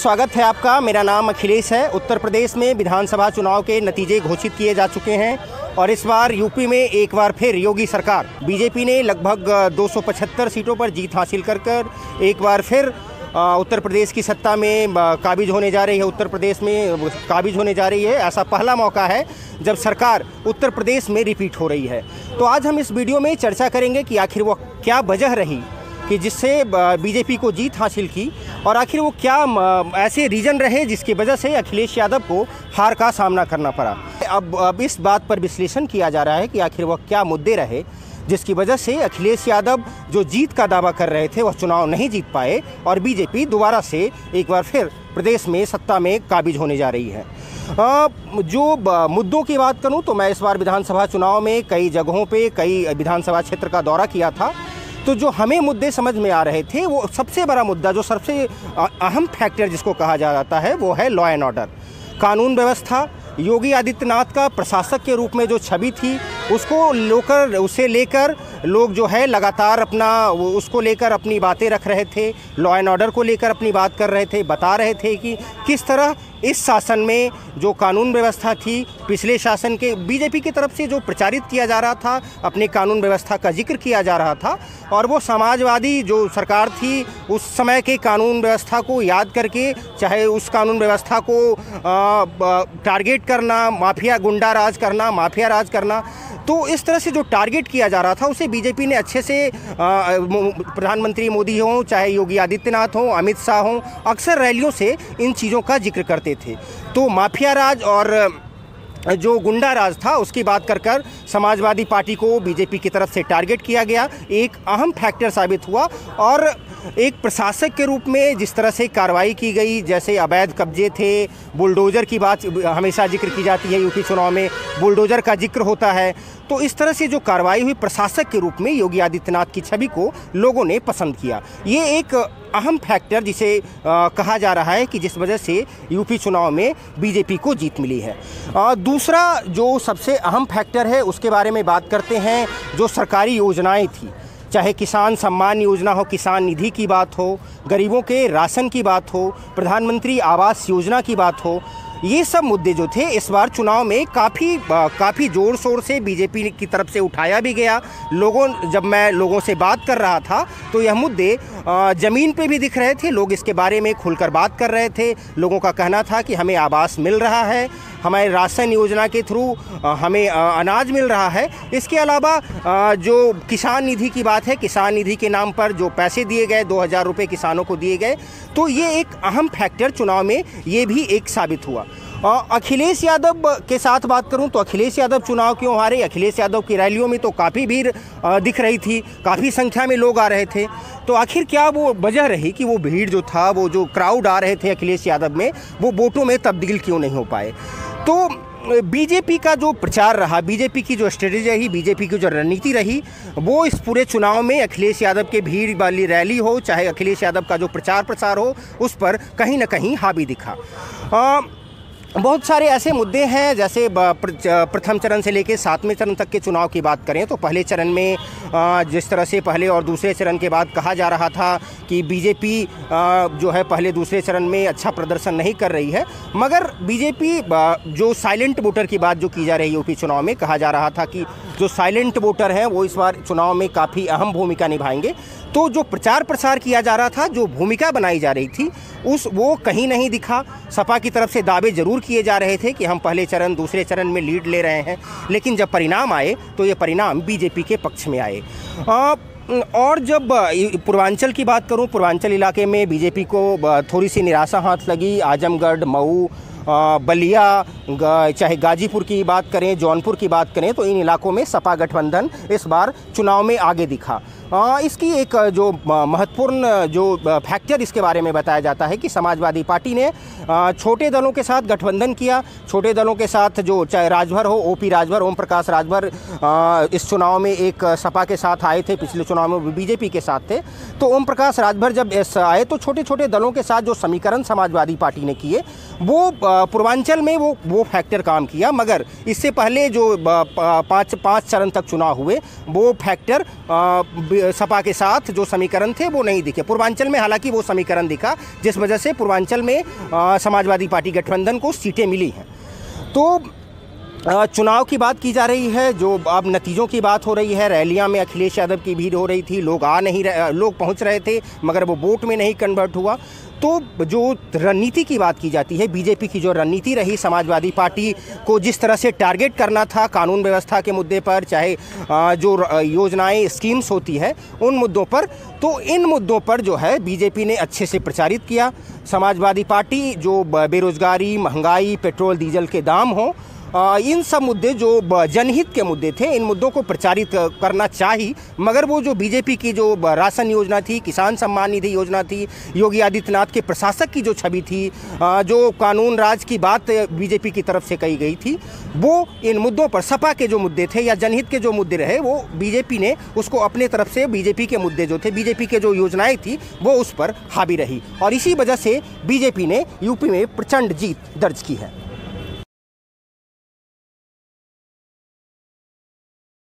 स्वागत है आपका। मेरा नाम अखिलेश है। उत्तर प्रदेश में विधानसभा चुनाव के नतीजे घोषित किए जा चुके हैं और इस बार यूपी में एक बार फिर योगी सरकार, बीजेपी ने लगभग 275 सीटों पर जीत हासिल कर कर एक बार फिर उत्तर प्रदेश की सत्ता में काबिज होने जा रही है। उत्तर प्रदेश में काबिज होने जा रही है। ऐसा पहला मौका है जब सरकार उत्तर प्रदेश में रिपीट हो रही है। तो आज हम इस वीडियो में चर्चा करेंगे कि आखिर वो क्या वजह रही कि जिससे बीजेपी को जीत हासिल की और आखिर वो क्या ऐसे रीजन रहे जिसकी वजह से अखिलेश यादव को हार का सामना करना पड़ा। अब अब इस बात पर विश्लेषण किया जा रहा है कि आखिर वह क्या मुद्दे रहे जिसकी वजह से अखिलेश यादव जो जीत का दावा कर रहे थे, वह चुनाव नहीं जीत पाए और बीजेपी दोबारा से एक बार फिर प्रदेश में सत्ता में काबिज होने जा रही है। जो मुद्दों की बात करूँ तो मैं इस बार विधानसभा चुनाव में कई जगहों पे, कई विधानसभा क्षेत्र का दौरा किया था। तो जो हमें मुद्दे समझ में आ रहे थे, वो सबसे बड़ा मुद्दा, जो सबसे अहम फैक्टर जिसको कहा जाता है, वो है लॉ एंड ऑर्डर कानून व्यवस्था, योगी आदित्यनाथ का प्रशासक के रूप में जो छवि थी, उसको लोकर, उसे लेकर लोग जो है लगातार अपना उसको लेकर अपनी बातें रख रहे थे लॉ एंड ऑर्डर को लेकर अपनी बात कर रहे थे, बता रहे थे कि किस तरह इस शासन में जो कानून व्यवस्था थी, पिछले शासन के बीजेपी की तरफ़ से जो प्रचारित किया जा रहा था, अपने कानून व्यवस्था का ज़िक्र किया जा रहा था, और वो समाजवादी जो सरकार थी, उस समय के कानून व्यवस्था को याद करके, चाहे उस कानून व्यवस्था को टारगेट करना, माफिया गुंडा राज करना, माफिया राज करना तो इस तरह से जो टारगेट किया जा रहा था, उसे बीजेपी ने अच्छे से प्रधानमंत्री मोदी हों, चाहे योगी आदित्यनाथ हों, अमित शाह हों, अक्सर रैलियों से इन चीज़ों का ज़िक्र करते थे। तो माफिया राज और जो गुंडा राज था, उसकी बात कर कर समाजवादी पार्टी को बीजेपी की तरफ़ से टारगेट किया गया। एक अहम फैक्टर साबित हुआ और एक प्रशासक के रूप में जिस तरह से कार्रवाई की गई जैसे अवैध कब्जे थे बुलडोज़र की बात हमेशा ज़िक्र की जाती है यूपी चुनाव में बुलडोज़र का ज़िक्र होता है। तो इस तरह से जो कार्रवाई हुई प्रशासक के रूप में योगी आदित्यनाथ की छवि को लोगों ने पसंद किया। ये एक अहम फैक्टर जिसे आ, कहा जा रहा है कि जिस वजह से यूपी चुनाव में बीजेपी को जीत मिली है। आ, दूसरा जो सबसे अहम फैक्टर है उसके बारे में बात करते हैं जो सरकारी योजनाएँ थी। चाहे किसान सम्मान योजना हो, किसान निधि की बात हो, गरीबों के राशन की बात हो, प्रधानमंत्री आवास योजना की बात हो ये सब मुद्दे जो थे, इस बार चुनाव में काफ़ी काफ़ी ज़ोर शोर से बीजेपी की तरफ़ से उठाया भी गया। लोगों, जब मैं लोगों से बात कर रहा था तो यह मुद्दे ज़मीन पे भी दिख रहे थे। लोग इसके बारे में खुलकर बात कर रहे थे। लोगों का कहना था कि हमें आवास मिल रहा है हमारे राशन योजना के थ्रू हमें अनाज मिल रहा है। इसके अलावा जो किसान निधि की बात है, किसान निधि के नाम पर जो पैसे दिए गए, दो हज़ार रुपये किसानों को दिए गए तो ये एक अहम फैक्टर चुनाव में, ये भी एक साबित हुआ। अखिलेश यादव के साथ बात करूँ तो अखिलेश यादव चुनाव क्यों हारे? अखिलेश यादव की रैलियों में तो काफ़ी भीड़ दिख रही थी काफ़ी संख्या में लोग आ रहे थे। तो आखिर क्या वो वजह रही कि वो भीड़ जो था वो जो क्राउड आ रहे थे अखिलेश यादव में वो वोटों में तब्दील क्यों नहीं हो पाए? तो बीजेपी का जो प्रचार रहा बीजेपी की जो स्ट्रेटेजी रही बीजेपी की जो रणनीति रही वो इस पूरे चुनाव में अखिलेश यादव के भीड़ वाली रैली हो चाहे अखिलेश यादव का जो प्रचार प्रसार हो उस पर कहीं ना कहीं हावी दिखा। आ, बहुत सारे ऐसे मुद्दे हैं, जैसे प्रथम चरण से लेकर सातवें चरण तक के चुनाव की बात करें तो पहले चरण में जिस तरह से पहले और दूसरे चरण के बाद कहा जा रहा था कि बीजेपी जो है पहले दूसरे चरण में अच्छा प्रदर्शन नहीं कर रही है। मगर बीजेपी जो साइलेंट वोटर की बात जो की जा रही है यूपी चुनाव में, कहा जा रहा था कि जो साइलेंट वोटर हैं, वो इस बार चुनाव में काफ़ी अहम भूमिका निभाएँगे। तो जो प्रचार प्रसार किया जा रहा था, जो भूमिका बनाई जा रही थी, उस, वो कहीं नहीं दिखा। सपा की तरफ़ से दावे ज़रूर किए जा रहे थे कि हम पहले चरण, दूसरे चरण में लीड ले रहे हैं, लेकिन जब परिणाम आए तो ये परिणाम बीजेपी के पक्ष में आए। और जब पूर्वांचल की बात करूँ, पूर्वांचल इलाके में बीजेपी को थोड़ी सी निराशा हाथ लगी, आजमगढ़, मऊ बलिया चाहे गाजीपुर की बात करें, जौनपुर की बात करें तो इन इलाकों में सपा गठबंधन इस बार चुनाव में आगे दिखा। इसकी एक, जो महत्वपूर्ण, जो फैक्टर इसके बारे में बताया जाता है कि समाजवादी पार्टी ने छोटे दलों के साथ गठबंधन किया। छोटे दलों के साथ जो, चाहे राजभर हो, ओपी राजभर, ओम प्रकाश राजभर इस चुनाव में एक सपा के साथ आए थे, पिछले चुनाव में बीजेपी के साथ थे। तो ओम प्रकाश राजभर जब आए तो छोटे छोटे दलों के साथ जो समीकरण समाजवादी पार्टी ने किए, वो पूर्वांचल में वो वो फैक्टर काम किया, मगर इससे पहले जो पाँच पाँच चरण तक चुनाव हुए, वो फैक्टर सपा के साथ जो समीकरण थे, वो नहीं दिखे। पूर्वांचल में हालाँकि वो समीकरण दिखा, जिस वजह से पूर्वांचल में समाजवादी पार्टी गठबंधन को सीटें मिली हैं। तो चुनाव की बात की जा रही है, जो अब नतीजों की बात हो रही है, रैलियाँ में अखिलेश यादव की भीड़ हो रही थी, लोग आ नहीं रहे लोग पहुँच रहे थे, मगर वो वोट में नहीं कन्वर्ट हुआ। तो जो रणनीति की बात की जाती है, बीजेपी की जो रणनीति रही, समाजवादी पार्टी को जिस तरह से टारगेट करना था कानून व्यवस्था के मुद्दे पर, चाहे जो योजनाएँ, स्कीम्स होती है, उन मुद्दों पर तो इन मुद्दों पर जो है, बीजेपी ने अच्छे से प्रचारित किया। समाजवादी पार्टी जो बेरोजगारी, महँगाई, पेट्रोल, डीजल के दाम हों इन सब मुद्दे जो जनहित के मुद्दे थे, इन मुद्दों को प्रचारित करना चाहिए। मगर वो जो बीजेपी की जो राशन योजना थी, किसान सम्मान निधि योजना थी, योगी आदित्यनाथ के प्रशासक की जो छवि थी जो कानून राज की बात बीजेपी की तरफ़ से कही गई थी, वो इन मुद्दों पर सपा के जो मुद्दे थे या जनहित के जो मुद्दे रहे, वो बीजेपी ने उसको अपने तरफ़ से बीजेपी के मुद्दे जो थे, बीजेपी के जो योजनाएँ थी, वो उस पर हावी रही। और इसी वजह से बीजेपी ने यूपी में प्रचंड जीत दर्ज की है।